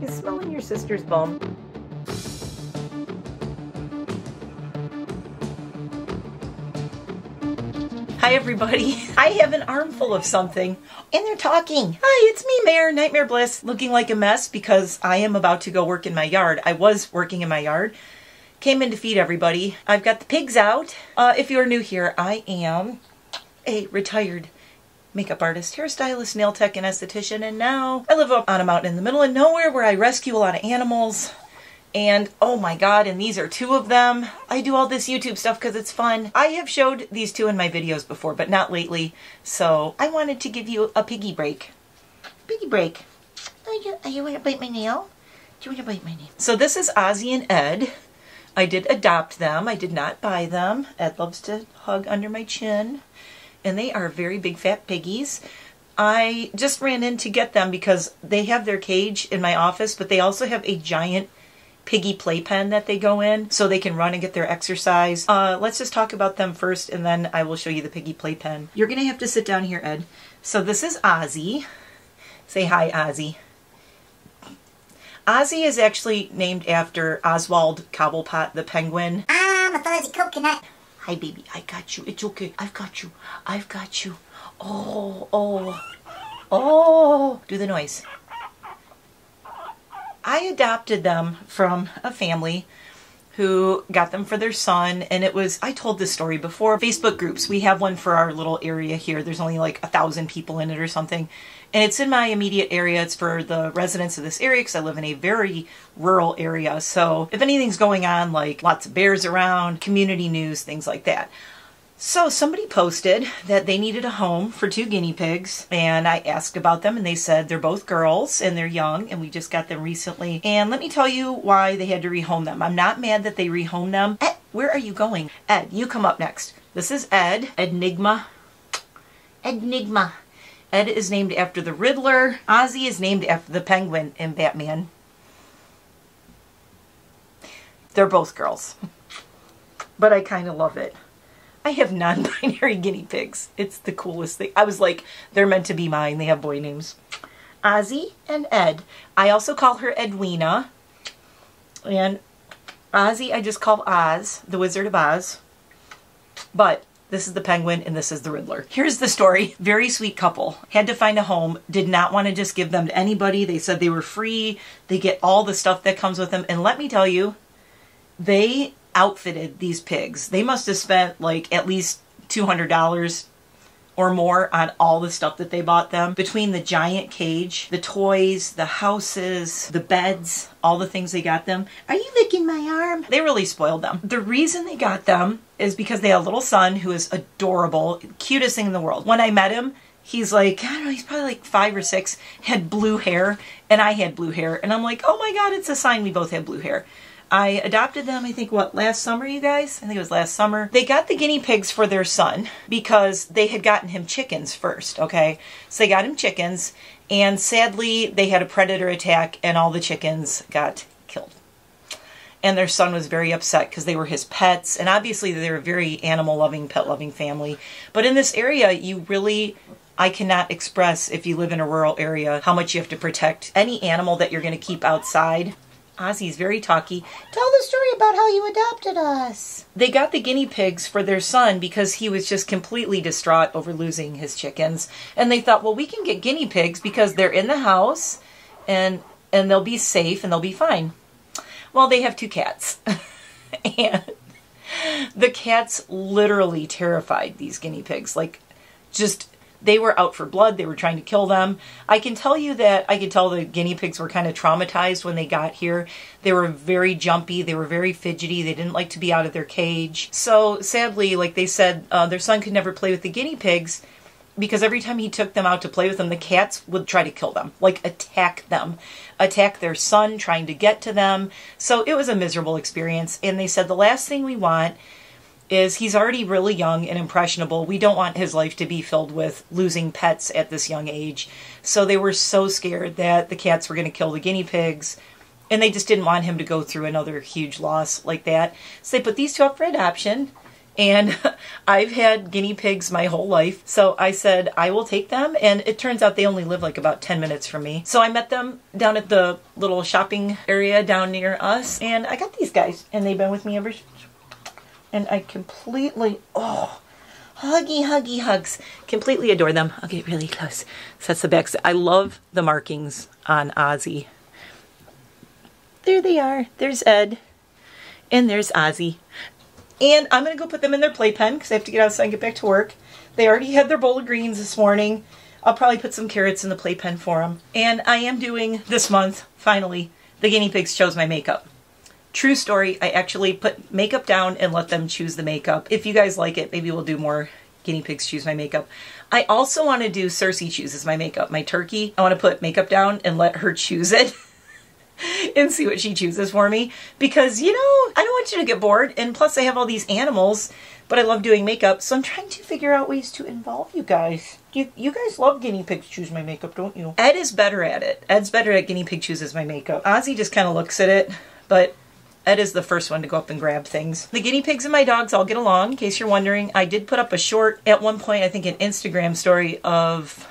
He's smelling your sister's bum. Hi everybody. I have an armful of something and they're talking. Hi, it's me, Mayor NiteMare Bliss, looking like a mess because I am about to go work in my yard. I was working in my yard. Came in to feed everybody. I've got the pigs out. Uh, if you're new here, I am a retired makeup artist, hairstylist, nail tech, and esthetician, and now I live up on a mountain in the middle of nowhere where I rescue a lot of animals. And oh my god, and these are two of them. I do all this YouTube stuff because it's fun. I have showed these two in my videos before, but not lately. So I wanted to give you a piggy break. Piggy break. Oh, you, you want to bite my nail? Do you want to bite my nail? So this is Ozzy and Ed. I did adopt them. I did not buy them. Ed loves to hug under my chin. And they are very big fat piggies. I just ran in to get them because they have their cage in my office, but they also have a giant piggy playpen that they go in so they can run and get their exercise. Uh, let's just talk about them first and then I will show you the piggy playpen. You're going to have to sit down here, Ed. So this is Ozzy. Say hi, Ozzy. Ozzy is actually named after Oswald Cobblepot the penguin. I'm a fuzzy coconut. Hi, baby. I got you. It's okay. I've got you. I've got you. Oh, oh, oh. Do the noise. I adopted them from a family who got them for their son and it was i told this story before facebook groups we have one for our little area here there's only like a thousand people in it or something and it's in my immediate area it's for the residents of this area because i live in a very rural area so if anything's going on like lots of bears around community news things like that so somebody posted that they needed a home for two guinea pigs and I asked about them and they said they're both girls and they're young and we just got them recently. And let me tell you why they had to rehome them. I'm not mad that they rehome them. Ed, where are you going? Ed, you come up next. This is Ed, Nygma. Enigma. Ed is named after the Riddler. Ozzy is named after the Penguin in Batman. They're both girls. But I kind of love it. I have non-binary guinea pigs. It's the coolest thing. I was like, they're meant to be mine. They have boy names. Ozzy and Ed. I also call her Edwina. And Ozzy I just call Oz, the Wizard of Oz. But this is the penguin and this is the Riddler. Here's the story. Very sweet couple. Had to find a home. Did not want to just give them to anybody. They said they were free. They get all the stuff that comes with them. And let me tell you, they outfitted these pigs. They must have spent like at least $200 or more on all the stuff that they bought them. Between the giant cage, the toys, the houses, the beds, all the things they got them. Are you licking my arm? They really spoiled them. The reason they got them is because they had a little son who is adorable, cutest thing in the world. When I met him, he's like, I don't know, he's probably like five or six, had blue hair, and I had blue hair. And I'm like, oh my God, it's a sign we both have blue hair. I adopted them, I think, what, last summer, you guys? I think it was last summer. They got the guinea pigs for their son because they had gotten him chickens first, okay? So they got him chickens, and sadly, they had a predator attack, and all the chickens got killed. And their son was very upset because they were his pets, and obviously they're a very animal-loving, pet-loving family. But in this area, you really I cannot express if you live in a rural area how much you have to protect any animal that you're going to keep outside. Ozzy's very talky. Tell the story about how you adopted us. They got the guinea pigs for their son because he was just completely distraught over losing his chickens. And they thought, well, we can get guinea pigs because they're in the house and and they'll be safe and they'll be fine. Well, they have two cats. and the cats literally terrified these guinea pigs. Like just they were out for blood. They were trying to kill them. I can tell you that I could tell the guinea pigs were kind of traumatized when they got here. They were very jumpy. They were very fidgety. They didn't like to be out of their cage. So sadly, like they said, uh, their son could never play with the guinea pigs because every time he took them out to play with them, the cats would try to kill them, like attack them, attack their son, trying to get to them. So it was a miserable experience. And they said the last thing we want is he's already really young and impressionable. We don't want his life to be filled with losing pets at this young age. So they were so scared that the cats were going to kill the guinea pigs. And they just didn't want him to go through another huge loss like that. So they put these two up for adoption. And I've had guinea pigs my whole life. So I said, I will take them. And it turns out they only live like about 10 minutes from me. So I met them down at the little shopping area down near us. And I got these guys. And they've been with me ever And I completely, oh, huggy, huggy hugs. Completely adore them. I'll get really close. That's the back. I love the markings on Ozzy. There they are. There's Ed. And there's Ozzy. And I'm going to go put them in their playpen because I have to get outside and get back to work. They already had their bowl of greens this morning. I'll probably put some carrots in the playpen for them. And I am doing this month, finally, the guinea pigs chose my makeup. True story, I actually put makeup down and let them choose the makeup. If you guys like it, maybe we'll do more guinea pigs choose my makeup. I also want to do Cersei chooses my makeup, my turkey. I want to put makeup down and let her choose it. and see what she chooses for me because you know I don't want you to get bored and plus I have all these animals but I love doing makeup so I'm trying to figure out ways to involve you guys you, you guys love guinea pigs choose my makeup don't you Ed is better at it Ed's better at guinea pig chooses my makeup Ozzy just kind of looks at it but Ed is the first one to go up and grab things. The guinea pigs and my dogs all get along, in case you're wondering. I did put up a short at one point, I think an Instagram story of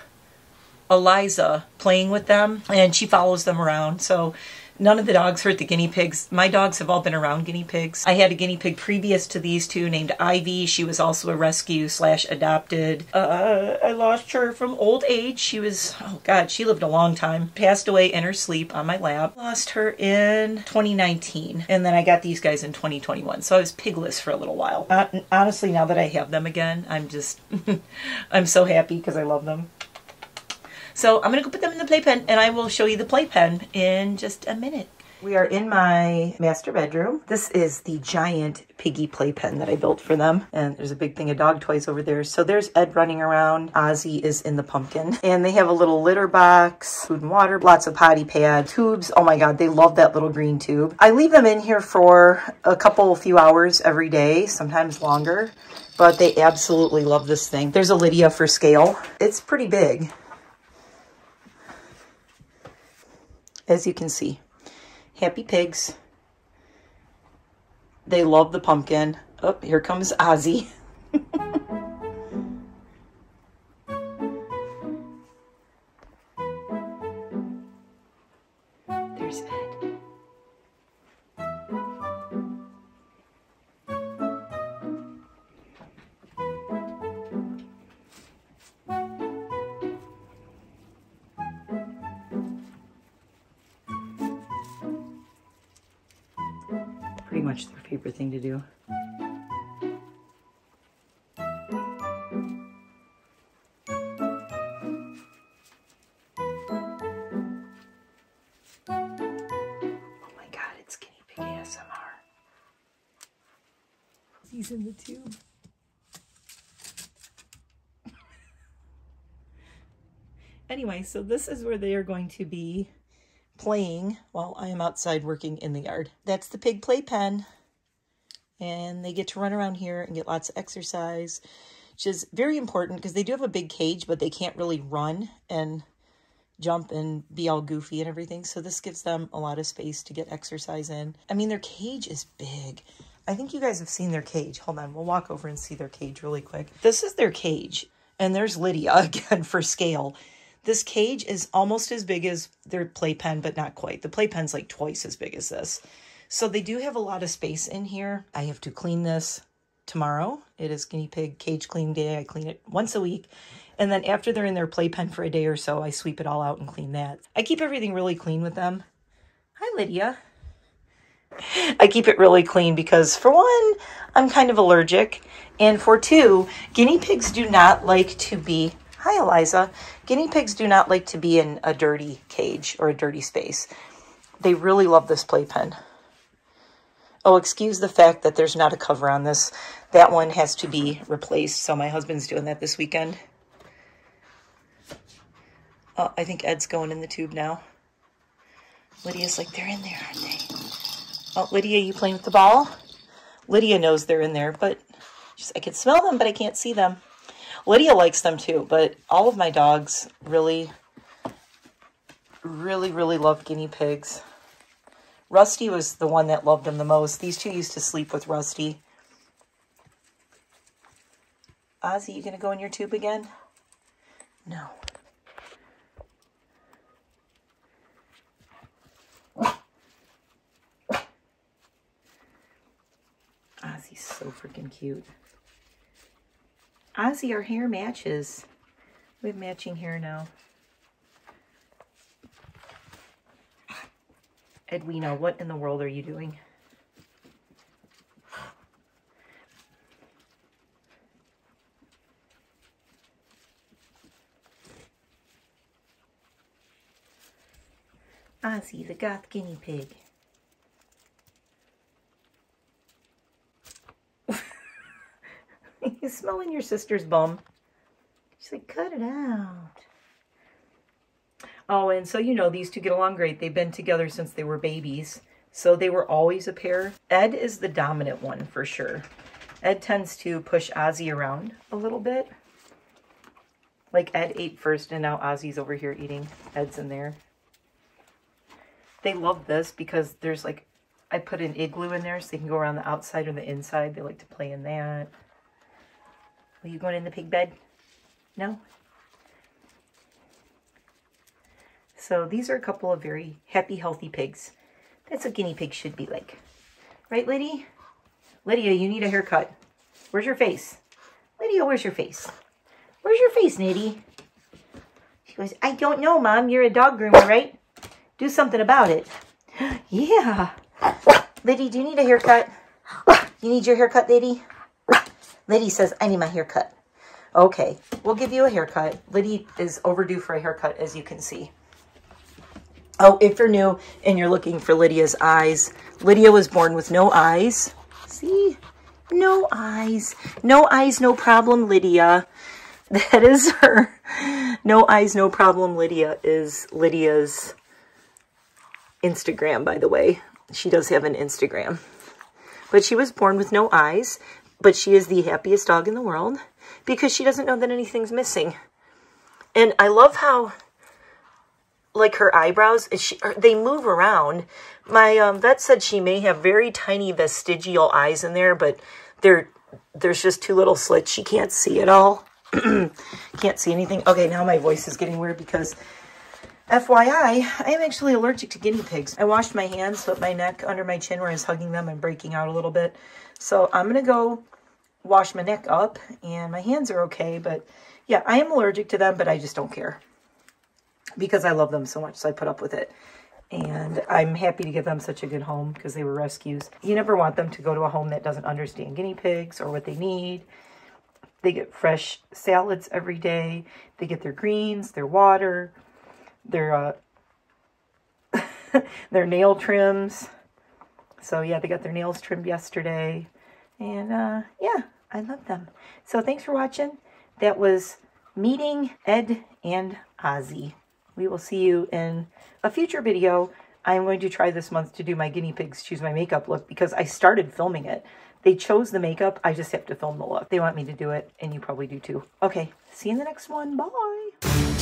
Eliza playing with them, and she follows them around. So none of the dogs hurt the guinea pigs. My dogs have all been around guinea pigs. I had a guinea pig previous to these two named Ivy. She was also a rescue slash adopted. Uh, I lost her from old age. She was, oh God, she lived a long time. Passed away in her sleep on my lap. Lost her in 2019. And then I got these guys in 2021. So I was pigless for a little while. Uh, honestly, now that I have them again, I'm just, I'm so happy because I love them. So I'm going to go put them in the playpen and I will show you the playpen in just a minute. We are in my master bedroom. This is the giant piggy playpen that I built for them. And there's a big thing of dog toys over there. So there's Ed running around. Ozzy is in the pumpkin. And they have a little litter box, food and water, lots of potty pad, tubes. Oh my God, they love that little green tube. I leave them in here for a couple, few hours every day, sometimes longer. But they absolutely love this thing. There's a Lydia for scale. It's pretty big. As you can see. Happy pigs. They love the pumpkin. Oh, here comes Ozzy. much their favorite thing to do. Oh my god, it's guinea pig ASMR. He's in the tube. anyway, so this is where they are going to be playing while I am outside working in the yard. That's the pig playpen. And they get to run around here and get lots of exercise, which is very important because they do have a big cage, but they can't really run and jump and be all goofy and everything. So this gives them a lot of space to get exercise in. I mean, their cage is big. I think you guys have seen their cage. Hold on, we'll walk over and see their cage really quick. This is their cage. And there's Lydia again for scale. This cage is almost as big as their playpen, but not quite. The playpen's like twice as big as this. So they do have a lot of space in here. I have to clean this tomorrow. It is guinea pig cage clean day. I clean it once a week. And then after they're in their playpen for a day or so, I sweep it all out and clean that. I keep everything really clean with them. Hi, Lydia. I keep it really clean because for one, I'm kind of allergic. And for two, guinea pigs do not like to be Hi, Eliza. Guinea pigs do not like to be in a dirty cage or a dirty space. They really love this playpen. Oh, excuse the fact that there's not a cover on this. That one has to be replaced, so my husband's doing that this weekend. Oh, I think Ed's going in the tube now. Lydia's like, they're in there, aren't they? Oh, Lydia, you playing with the ball? Lydia knows they're in there, but I can smell them, but I can't see them. Lydia likes them too, but all of my dogs really, really, really love guinea pigs. Rusty was the one that loved them the most. These two used to sleep with Rusty. Ozzy, you gonna go in your tube again? No. Ozzy's so freaking cute. Ozzy, our hair matches. We have matching hair now. Edwina, what in the world are you doing? Ozzy, the goth guinea pig. He's smelling your sister's bum. She's like, cut it out. Oh, and so you know, these two get along great. They've been together since they were babies. So they were always a pair. Ed is the dominant one for sure. Ed tends to push Ozzy around a little bit. Like Ed ate first and now Ozzy's over here eating. Ed's in there. They love this because there's like, I put an igloo in there so they can go around the outside or the inside. They like to play in that. Are you going in the pig bed? No? So these are a couple of very happy, healthy pigs. That's what guinea pigs should be like. Right, Lydia? Lydia, you need a haircut. Where's your face? Lydia, where's your face? Where's your face, Nitty? She goes, I don't know, Mom. You're a dog groomer, right? Do something about it. yeah. Liddy, do you need a haircut? You need your haircut, Liddy? Liddy says, I need my haircut. Okay, we'll give you a haircut. Liddy is overdue for a haircut, as you can see. Oh, if you're new and you're looking for Lydia's eyes, Lydia was born with no eyes. See? No eyes. No eyes, no problem, Lydia. That is her. No eyes, no problem, Lydia is Lydia's Instagram, by the way. She does have an Instagram. But she was born with no eyes, but she is the happiest dog in the world because she doesn't know that anything's missing. And I love how like her eyebrows, she, they move around. My um, vet said she may have very tiny vestigial eyes in there, but they're, there's just two little slits. She can't see at all. can't see anything. Okay, now my voice is getting weird because FYI, I am actually allergic to guinea pigs. I washed my hands, but my neck under my chin where I was hugging them and breaking out a little bit. So I'm going to go wash my neck up, and my hands are okay, but yeah, I am allergic to them, but I just don't care because I love them so much, so I put up with it. And I'm happy to give them such a good home because they were rescues. You never want them to go to a home that doesn't understand guinea pigs or what they need. They get fresh salads every day. They get their greens, their water, their uh, their nail trims. So yeah, they got their nails trimmed yesterday. And uh, yeah, I love them. So thanks for watching. That was meeting Ed and Ozzy we will see you in a future video. I'm going to try this month to do my guinea pigs choose my makeup look because I started filming it. They chose the makeup. I just have to film the look. They want me to do it, and you probably do too. Okay, see you in the next one. Bye.